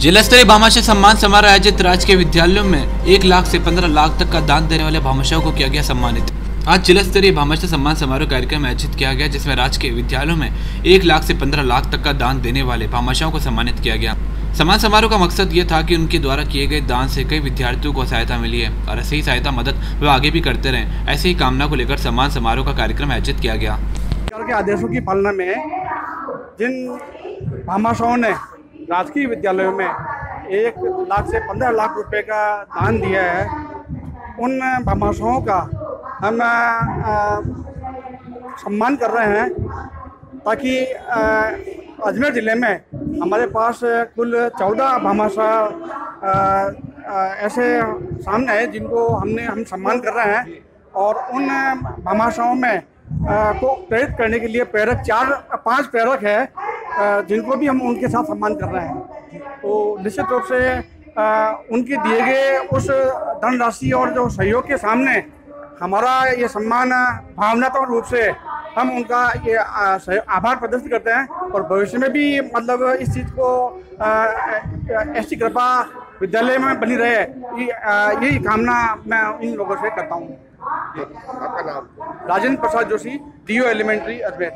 जिला स्तरीय भामाशाह सम्मान समारोह आयोजित राजकीय विद्यालयों में एक लाख से पंद्रह लाख तक का दान देने वाले भामाशाहों को किया गया सम्मानित। आज जिला स्तरीय भामाशाह सम्मान समारोह कार्यक्रम आयोजित किया गया, जिसमें राजकीय विद्यालयों में एक लाख से पंद्रह लाख तक का दान देने वाले भामाशाहों को सम्मानित किया गया। सम्मान समारोह का मकसद ये था कि उनके द्वारा किए गए दान से कई विद्यार्थियों को सहायता मिली है और ऐसे ही सहायता, मदद वे आगे भी करते रहें, ऐसे ही कामना को लेकर सम्मान समारोह का कार्यक्रम आयोजित किया गया। के आदेशों की पालना में जिन भामाशाहों ने राजकीय विद्यालयों में एक लाख से पंद्रह लाख रुपए का दान दिया है। उन भामाशाहों का हम सम्मान कर रहे हैं ताकि अजमेर ज़िले में हमारे पास कुल चौदह भामाशाह अ, ऐसे सामने हैं जिनको हमने हम सम्मान कर रहे हैं और उन भामाशाहों में अ, को प्रेरित करने के लिए प्रेरक चार पाँच प्रेरक है। जिनको भी हम उनके साथ सम्मान कर रहे हैं। तो निश्चित रूप से उनके दिए गए उस धनराशि और जो सहयोग के सामने हमारा ये सम्मान भावनात्मक रूप से हम उनका ये आभार प्रदर्शित करते हैं और भविष्य में भी मतलब इस चीज़ को ऐसी कृपा विद्यालय में बनी रहे यही कामना मैं इन लोगों से करता हूँ। आपका नाम? Rajendra Prasad Joshi DO elementary Ajmer.